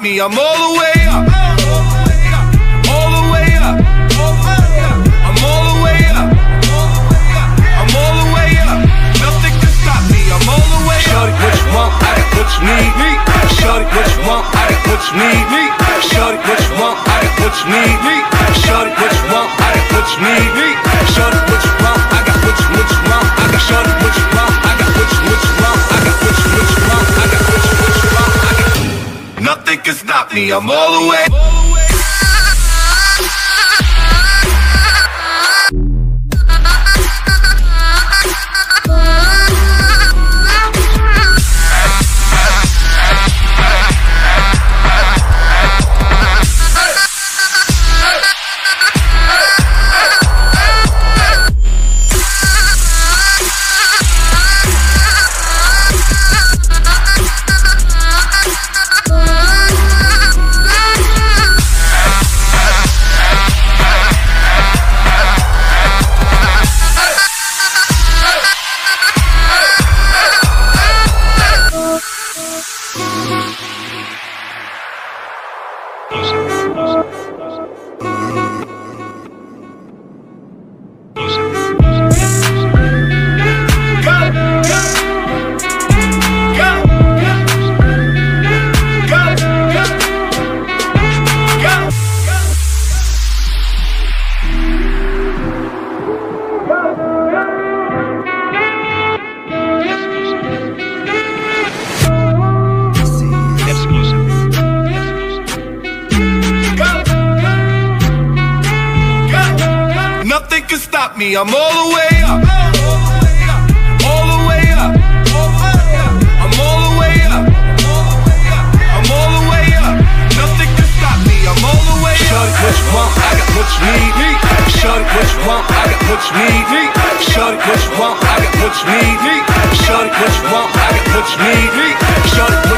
me, I'm all the way up. All the way up. I'm all the way up. I'm all the way up. Nothing can stop me, I'm all the way up. What you want? I what you need. What you want? What you need. What you want? I what you need. Me, I'm all the way. Can stop me, I'm all the way up. All the way up. I'm all the way up. I'm all the way up. Nothing can stop me, I'm all the way Shorty, up. what you want? I got what you need. Shorty, what you want? I got what you need. Shorty, what you want? I got what you need. Shorty, what you want? I got what you need. Shorty, what